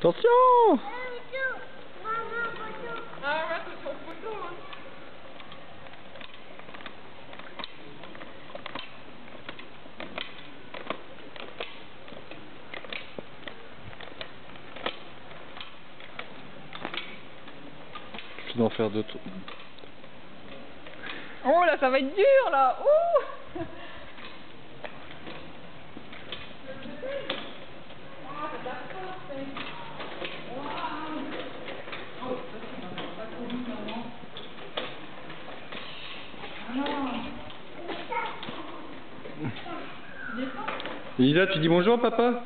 Attention. Je dois en faire deux tours. Oh là, ça va être dur là. Ouh Lisa, tu dis bonjour papa?